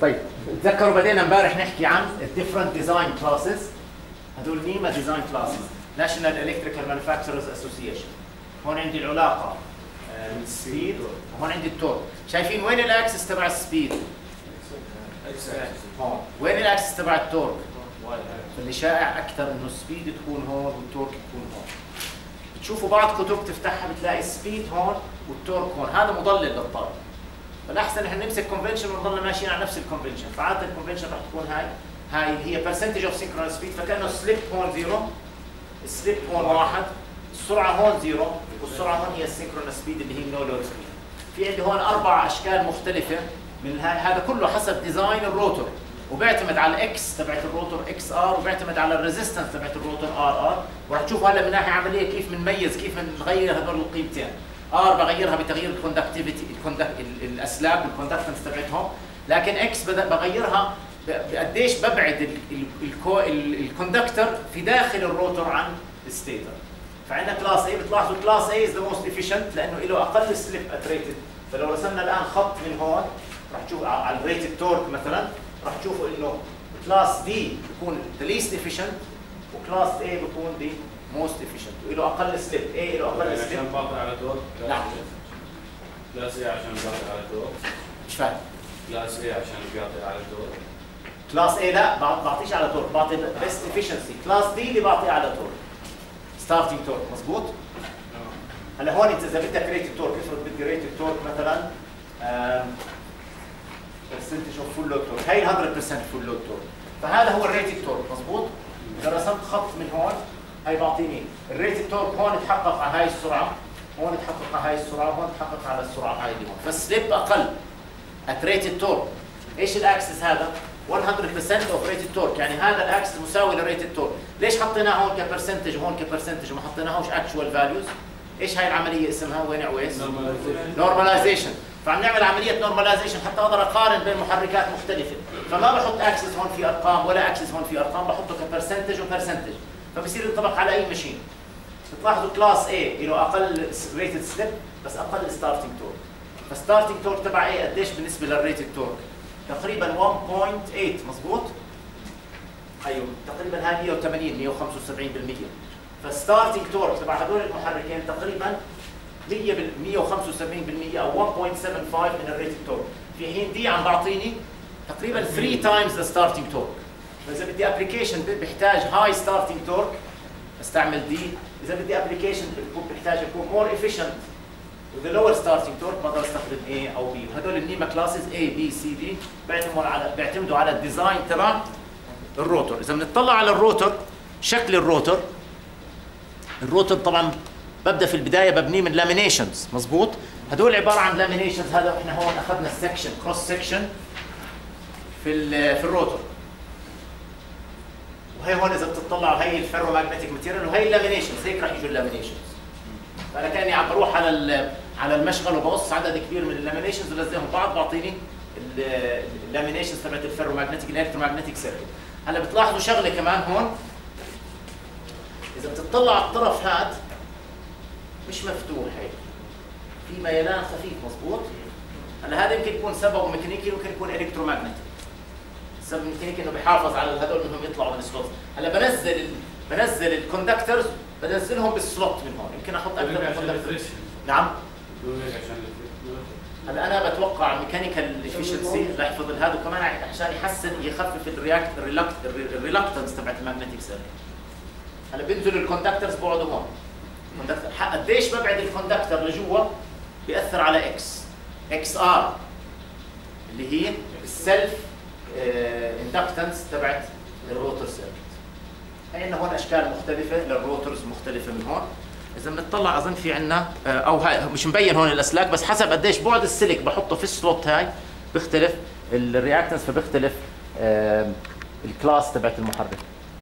طيب تذكروا بدينا امبارح نحكي عن ال different design classes هدول NEMA design classes National Electrical Manufacturers Association هون عندي العلاقة ال speed وهون عندي ال torque. شايفين وين ال axis تبع ال speed هون وين ال axis تبع ال torque؟ اللي شائع أكثر إنه ال speed تكون هون وال torque تكون هون. بتشوفوا بعض كتب تفتحها بتلاقي ال speed هون وال torque هون. هذا مضلل للطالب فالأحسن إحنا نمسك convention ونضل ماشيين على نفس ال convention فعادة ال convention رح تكون هاي هاي هي percentage of synchronous speed فكأنه slip هون zero ال slip هون واحد. السرعة هون zero والسرعة هون هي ال synchronous speed اللي هي ال no load speed في عندي هون أربع أشكال مختلفة من هاي هذا كله حسب design ال rotor وبيعتمد على ال X تبعت ال rotor XR وبيعتمد على ال resistance تبعت ال rotor RR وراح تشوفوا هلا من ناحية عملية كيف بنميز كيف بنغير هذول القيمتين. R بغيرها بتغيير ال conductivity الأسلاك وال conductance تبعتهم. لكن X بغيرها قديش ببعد ال conductor في داخل ال rotor عن ال stator. فعندنا class A بتلاحظوا class A is the most efficient لأنه له أقل slip at rated فلو رسمنا الآن خط من هون راح تشوف على ال rated torque مثلا راح تشوفوا إنه class D بيكون the least efficient و class A بيكون the most efficient وله أقل slip A له أقل slip عشان باطل على دور نعم. class A عشان باطل على دور مش فاهم. class A عشان بيعطي أعلى torque class A لا بعط- بعطيش أعلى torque بعطي best efficiency class D اللي بعطي أعلى torque starting torque مزبوط هلا هون انت اذا بدك rated ال torque افرض بدي rated ال torque مثلا percentage of full load torque هي 100% full load torque فهذا هو ال rated torque مزبوط إذا رسمت خط من هون هي بعطيني. ال rated torque هون تحقق على هاي السرعة هون تحقق على هاي السرعة هون تحقق على السرعة هاي اللي هون. فال slip أقل at rated torque إيش ال axis هذا؟ 100% of rated torque يعني هذا ال axis مساوي ل rated torque ليش حطيناه هون ك percentage وهون ك percentage وما حطيناهوش actual values إيش هاي العملية اسمها؟ وين عويس normalization فعم نعمل عملية normalization حتى أقدر أقارن بين محركات مختلفة. فما بحط axis هون في أرقام ولا axis هون في أرقام بحطه ك percentage و percentage فبصير ينطبق على أي machine بتلاحظوا class A له أقل rated slip بس أقل starting torque ف starting torque تبع A قديش بالنسبة لل rated torque تقريبا 1.8 مزبوط؟ أيوه تقريبا هاي 180 175% ف starting torque تبع هذول المحركين تقريبا 100 بال 175% أو 1.75 من ال rated torque في حين D عم بعطيني تقريبا 3 times the starting torque فإذا بدي application بيحتاج high starting torque استعمل D إذا بدي application بحتاج أكون more efficient with a lower starting torque بقدر أستخدم A أو B. وهدول ال NEMA classes A B C D بيعتمدوا على بيعتمدوا على ال design تبع الروتور إذا بنطلع على الروتور شكل الروتور الروتور طبعا ببدأ في البداية ببنيه من laminations مزبوط هدول عبارة عن laminations هذا إحنا هون أخذنا ال section cross section في في ال rotor وهي هون إذا بتطلعوا هي ال ferromagnetic material وهي ال laminations هيك راح يجوا ال laminations فأنا كأني عم بروح على على المشغل وبقص عدد كبير من ال laminations ولزقهم بعض بعطيني ال- ال laminations تبعت ال ferromagnetic ال electromagnetic circuit هلأ بتلاحظوا شغلة كمان هون. إذا بتطلع على الطرف هاد مش مفتوح هيك. في ميلان خفيف مزبوط هلا هذا يمكن يكون سببه ميكانيكي يمكن يكون electromagnetic السبب الميكانيكي إنه بيحافظ على هذول إنهم يطلعوا من ال slot. هلا بنزل ال- بنزل ال conductors بنزلهم بال slot من هون. يمكن أحط أكثر من conductor نعم. هلا أنا بتوقع mechanical efficiency رح يحفظ هذا وكمان عشان يحسن يخفف ال react ال reluctance تبعت ال magnetic circuit هلا بينزلوا ال conductors بقعدوا هون. conductor ح- قديش ببعد ال conductor لجوا بيأثر على X XR اللي هي ال self inductance تبعت ال rotor circuit عندنا هون أشكال مختلفة؟ لل rotors مختلفة من هون. إذا بنطلع أظن في عندنا أو هاي مش مبين هون الأسلاك بس حسب قديش بعد السلك بحطه في ال slot هاي بيختلف ال reactance فبيختلف آه، ال class تبعت المحرك.